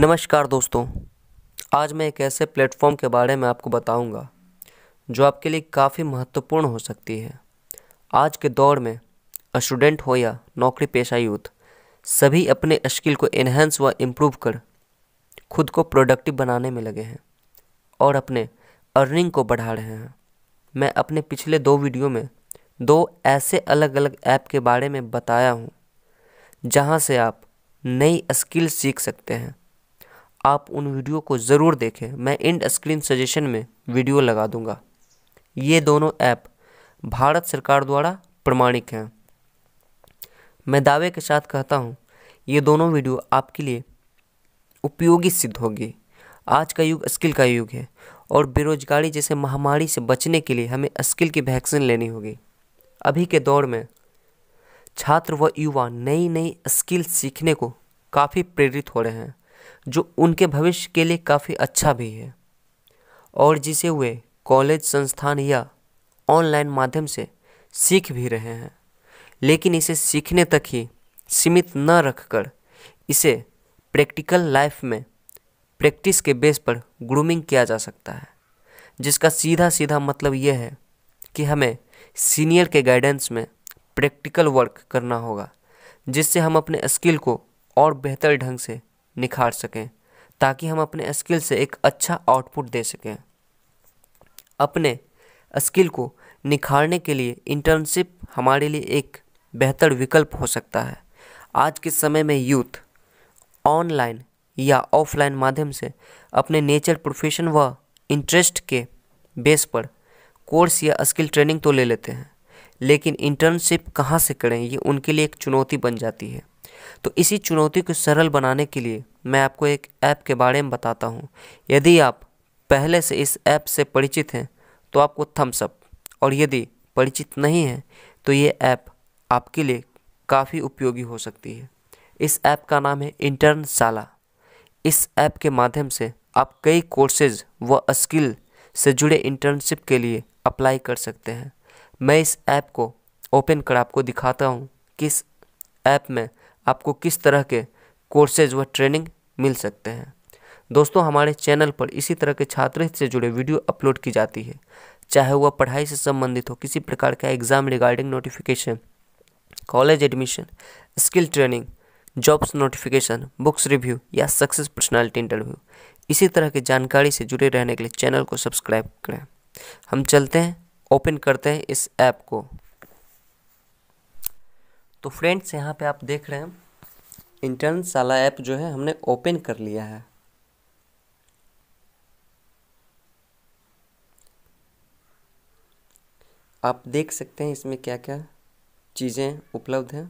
नमस्कार दोस्तों, आज मैं एक ऐसे प्लेटफॉर्म के बारे में आपको बताऊँगा, जो आपके लिए काफ़ी महत्वपूर्ण हो सकती है। आज के दौर में, स्टूडेंट हो या नौकरी पेशा यूथ सभी अपने स्किल को इन्हेंस व इम्प्रूव कर, खुद को प्रोडक्टिव बनाने में लगे हैं, और अपने अर्निंग को बढ़ा रहे हैं। मैं अपने पिछले दो वीडियो में, दो ऐसे अलग अलग ऐप के बारे में बताया हूँ, जहाँ से आप नई स्किल सीख सकते हैं। आप उन वीडियो को ज़रूर देखें। मैं इंड स्क्रीन सजेशन में वीडियो लगा दूँगा। ये दोनों ऐप भारत सरकार द्वारा प्रमाणिक हैं। मैं दावे के साथ कहता हूँ, ये दोनों वीडियो आपके लिए उपयोगी सिद्ध होगी। आज का युग स्किल का युग है और बेरोजगारी जैसे महामारी से बचने के लिए हमें स्किल की वैक्सीन लेनी होगी। अभी के दौर में छात्र व युवा नई नई स्किल सीखने को काफ़ी प्रेरित हो रहे हैं। जो उनके भविष्य के लिए काफ़ी अच्छा भी है। और जिसे वे कॉलेज संस्थान या ऑनलाइन माध्यम से सीख भी रहे हैं, लेकिन इसे सीखने तक ही सीमित न रखकर इसे प्रैक्टिकल लाइफ में प्रैक्टिस के बेस पर ग्रूमिंग किया जा सकता है, जिसका सीधा सीधा मतलब यह है कि हमें सीनियर के गाइडेंस में प्रैक्टिकल वर्क करना होगा, जिससे हम अपने स्किल को और बेहतर ढंग से निखार सकें, ताकि हम अपने स्किल से एक अच्छा आउटपुट दे सकें। अपने स्किल को निखारने के लिए इंटर्नशिप हमारे लिए एक बेहतर विकल्प हो सकता है। आज के समय में यूथ ऑनलाइन या ऑफलाइन माध्यम से अपने नेचर प्रोफेशन व इंटरेस्ट के बेस पर कोर्स या स्किल ट्रेनिंग तो ले लेते हैं, लेकिन इंटर्नशिप कहाँ से करें, ये उनके लिए एक चुनौती बन जाती है। तो इसी चुनौती को सरल बनाने के लिए मैं आपको एक ऐप के बारे में बताता हूँ। यदि आप पहले से इस ऐप से परिचित हैं तो आपको थम्स अप और यदि परिचित नहीं हैं तो ये ऐप आपके लिए काफ़ी उपयोगी हो सकती है। इस ऐप का नाम है इंटर्न साला इस ऐप के माध्यम से आप कई कोर्सेज व स्किल से जुड़े इंटर्नशिप के लिए अप्लाई कर सकते हैं। मैं इस ऐप को ओपन कर आपको दिखाता हूँ कि इस ऐप में आपको किस तरह के कोर्सेज व ट्रेनिंग मिल सकते हैं। दोस्तों, हमारे चैनल पर इसी तरह के छात्र से जुड़े वीडियो अपलोड की जाती है। चाहे वह पढ़ाई से संबंधित हो, किसी प्रकार का exam regarding notification college admission skill training jobs notification books review या सक्सेस पर्सनालिटी इंटरव्यू इसी तरह की जानकारी से जुड़े रहने के लिए चैनल को सब्सक्राइब करें। हम चलते हैं ओपन करते हैं इस ऐप को। तो फ्रेंड्स यहाँ पे आप देख रहे हैं इंटर्न साला ऐप जो है हमने ओपन कर लिया है। आप देख सकते हैं इसमें क्या क्या चीज़ें उपलब्ध हैं।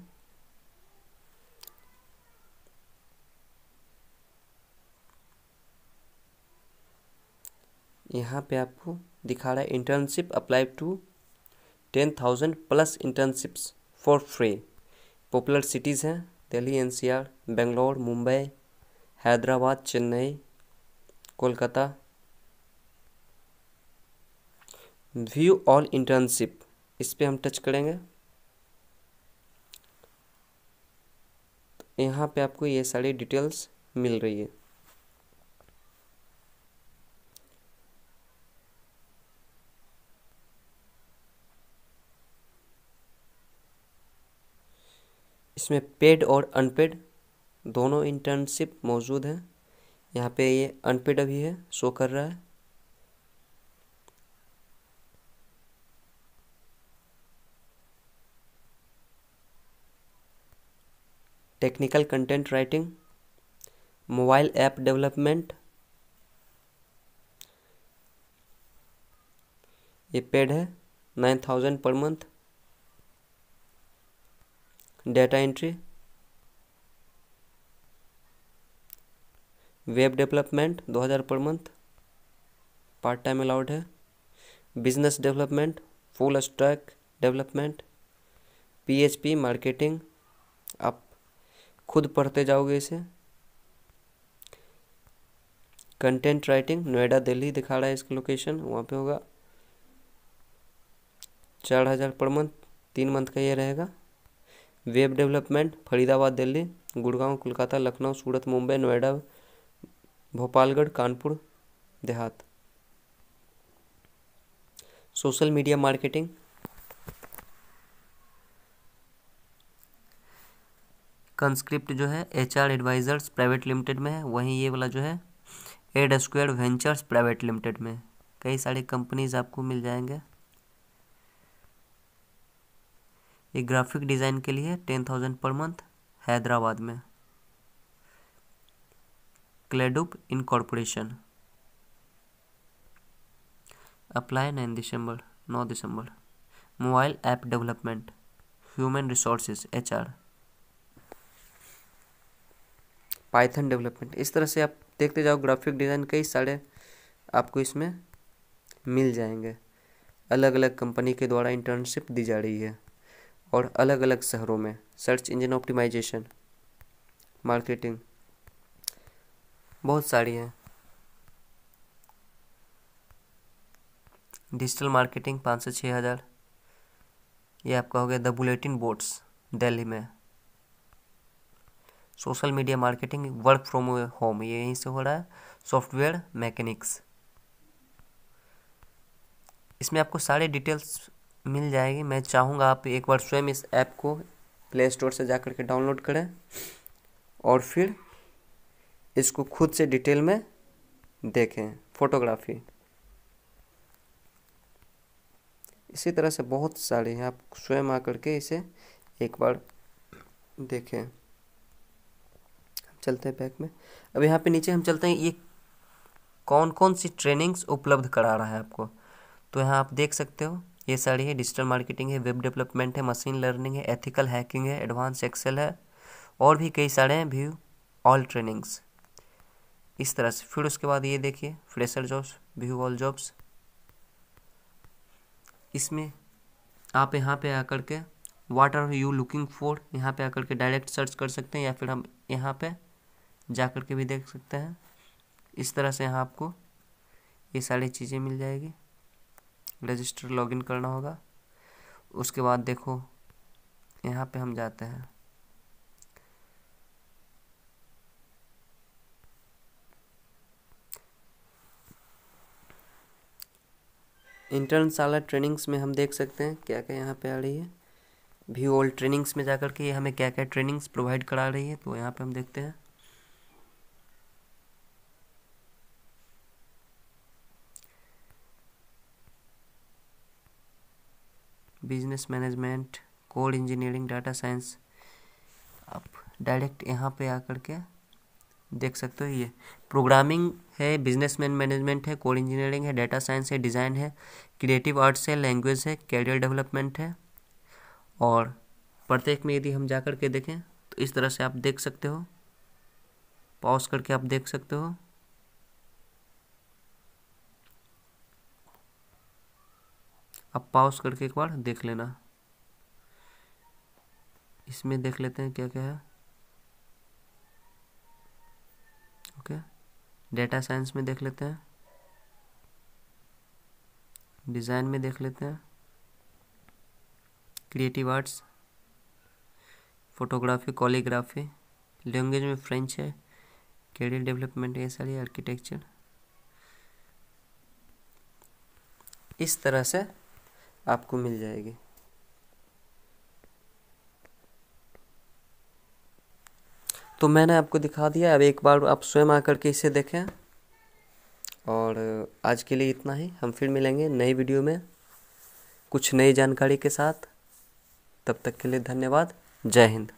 यहाँ पे आपको दिखा रहा है internship apply to ten thousand plus internships for free popular cities हैं। Delhi NCR, Bangalore, Mumbai, Hyderabad, Chennai, Kolkata. View all internship इस पर हम टच करेंगे। यहाँ पे आपको ये सारी डिटेल्स मिल रही है। इसमें पेड और अनपेड दोनों इंटर्नशिप मौजूद हैं। यहाँ पे ये अनपेड अभी है शो कर रहा है। Technical content writing mobile app development ये पेड है nine thousand per month data entry, web development 2000 per month, part time allowed है, business development, full stack development, PHP marketing, आप खुद पढ़ते जाओगे इसे। कंटेंट राइटिंग, नोएडा, दिल्ली दिखा रहा है इसका लोकेशन, वहाँ पे होगा। चार हज़ार पर मंथ, तीन मंथ का ये रहेगा। Web development, Faridabad, Delhi, Gurgaon, Kolkata, Lucknow, Surat, Mumbai, Noida, Bhopalgarh, Kanpur, Dehat. Social media marketing. Conscript जो है H R advisors private limited में है, वहीं ये वाला जो है, ad square ventures private limited में कई सारी कंपनीज़ आपको मिल जाएँगे। ये ग्राफिक डिज़ाइन के लिए ten thousand per month Hyderabad में। क्लेडुप इनकॉर्पोरेशन अप्लाई नाइन दिसंबर नौ दिसंबर mobile app development human resources H R python development इस तरह से आप देखते जाओ ग्राफिक डिज़ाइन कई सारे आपको इसमें मिल जाएँगे। अलग अलग कंपनी के द्वारा इंटर्नशिप दी जा रही है। और अलग अलग शहरों में। सर्च इंजन ऑप्टिमाइजेशन मार्केटिंग बहुत सारी हैं। डिजिटल मार्केटिंग पाँच से छः हज़ार। ये आपका हो गया द बुलेटिन बोर्ड्स दिल्ली में। Social media marketing work from home ये यहीं से हो रहा है। सॉफ्टवेयर मैकेनिक्स इसमें आपको सारे डिटेल्स मिल जाएगी। मैं चाहूँगा आप एक बार स्वयं इस ऐप को प्ले स्टोर से जा कर के डाउनलोड करें और फिर इसको खुद से डिटेल में देखें। फोटोग्राफी इसी तरह से बहुत सारे हैं। आप स्वयं आकर के इसे एक बार देखें। चलते हैं बैक में। अब यहाँ पे नीचे हम चलते हैं। ये कौन कौन सी ट्रेनिंग्स उपलब्ध करा रहा है आपको? तो यहाँ आप देख सकते हो। ये सारी है डिजिटल मार्केटिंग है वेब डेवलपमेंट है मशीन लर्निंग है एथिकल हैकिंग है एडवांस एक्सेल है, और भी कई सारे हैं व्यू ऑल ट्रेनिंग्स इस तरह से। फिर उसके बाद ये देखिए fresher jobs view all jobs इसमें आप यहाँ पे आकर के what are you looking for यहाँ पे आकर के डायरेक्ट सर्च कर सकते हैं, या फिर हम यहाँ पे जा कर के भी देख सकते हैं। इस तरह से यहाँ आपको ये सारी चीज़ें मिल जाएगी। रजिस्टर लॉगिन करना होगा। उसके बाद देखो, यहाँ पे हम जाते हैं। इंटर्नशाला ट्रेनिंग्स में हम देख सकते हैं क्या क्या यहाँ पे आ रही है। व्यू ऑल ट्रेनिंग्स में जाकर के हमें क्या क्या ट्रेनिंग्स प्रोवाइड करा रही है तो यहाँ पे हम देखते हैं। Business management code engineering, data science. आप डायरेक्ट यहाँ पे आकर के देख सकते हो ये। प्रोग्रामिंग है, बिज़नेस मैनेजमेंट है कोड इंजीनियरिंग है, डाटा साइंस है, डिज़ाइन है, क्रिएटिव आर्ट्स है, लैंग्वेज है, कैरियर डेवलपमेंट है। और प्रत्येक में यदि हम जा कर के देखें तो इस तरह से आप देख सकते हो। पॉज करके आप देख सकते हो। अब पॉज करके एक बार देख लेना। इसमें देख लेते हैं क्या क्या है। ओके डेटा साइंस में देख लेते हैं। डिज़ाइन में देख लेते हैं। Creative arts photography calligraphy language में फ्रेंच है कैरियर डेवलपमेंट ये सारी आर्किटेक्चर इस तरह से आपको मिल जाएगी। तो मैंने आपको दिखा दिया, अब एक बार आप स्वयं आकर के इसे देखें। और आज के लिए इतना ही। हम फिर मिलेंगे नई वीडियो में कुछ नई जानकारी के साथ। तब तक के लिए धन्यवाद। जय हिंद।